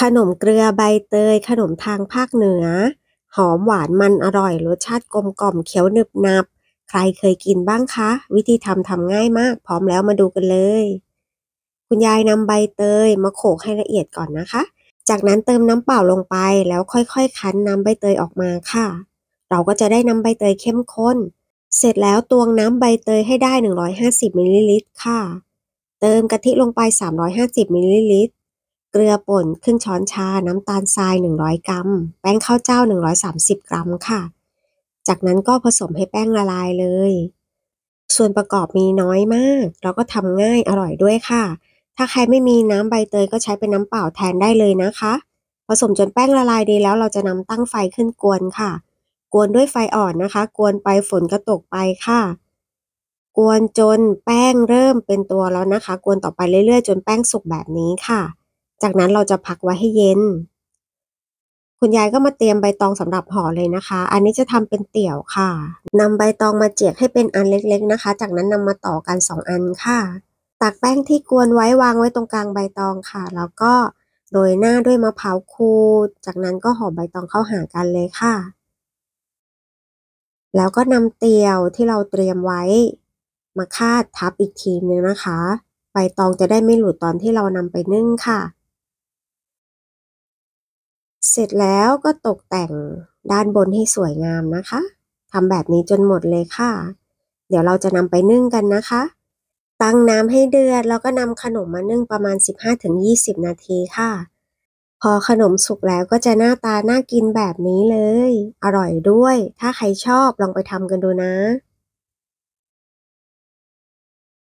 ขนมเกลือใบเตย ขนมทางภาคเหนือ หอมหวานมันอร่อย รสชาติกลมกล่อมเคี้ยวหนึบหนับ ใครเคยกินบ้างคะ วิธีทำทำง่ายมาก พร้อมแล้วมาดูกันเลย คุณยายนำใบเตยมาโขลกให้ละเอียดก่อนนะคะ จากนั้นเติมน้ำเปล่าลงไปแล้วค่อยๆ คั้นน้ำใบเตยออกมาค่ะ เราก็จะได้น้ำใบเตยเข้มข้น เสร็จแล้วตวงน้ำใบเตยให้ได้ 150มิลลิลิตรค่ะ เติมกะทิลงไป 350มิลลิลิตร เกลือป่นครึ่งช้อนชา น้ำตาลทราย 100 กรัม แป้งข้าวเจ้า 130 กรัมค่ะ จากนั้นก็ผสมให้แป้งละลายเลย ส่วนประกอบมีน้อยมากแล้วก็ทำง่ายอร่อยด้วยค่ะ ถ้าใครไม่มีน้ำใบเตยก็ใช้เป็นน้ำเปล่าแทนได้เลยนะคะ ผสมจนแป้งละลายดีแล้วเราจะนำตั้งไฟขึ้นกวนค่ะ กวนด้วยไฟอ่อนนะคะ กวนไปฝนก็ตกไปค่ะกวนจนแป้งเริ่มเป็นตัวแล้วนะคะ กวนต่อไปเรื่อยๆ จนแป้งสุกแบบนี้ค่ะ จากนั้นเราจะพักไว้ให้เย็น คุณยายก็มาเตรียมใบตองสำหรับห่อเลยนะคะ อันนี้จะทำเป็นเตี่ยวค่ะนำใบตองมาเจียกให้เป็นอันเล็กๆนะคะ จากนั้นนำมาต่อกันสองอันค่ะตักแป้งที่กวนไว้วางไว้ตรงกลางใบตองค่ะ แล้วก็โรยหน้าด้วยมะพร้าวขูจากนั้นก็ห่อใบตองเข้าหากันเลยค่ะ แล้วก็นำเตี่ยวที่เราเตรียมไว้ มาคาดทับอีกทีนึงนะคะ ใบตองจะได้ไม่หลุดตอนที่เรานำไปนึ่งค่ะ เสร็จแล้วก็ตกแต่งด้านบนให้สวยงามนะคะทำแบบนี้จนหมดเลยค่ะ เดี๋ยวเราจะนำไปนึ่งกันนะคะ ตั้งน้ำให้เดือดแล้วก็นำขนมมานึ่งประมาณ 15-20 นาทีค่ะ พอขนมสุกแล้วก็จะหน้าตาน่ากินแบบนี้เลย อร่อยด้วย ถ้าใครชอบลองไปทำกันดูนะ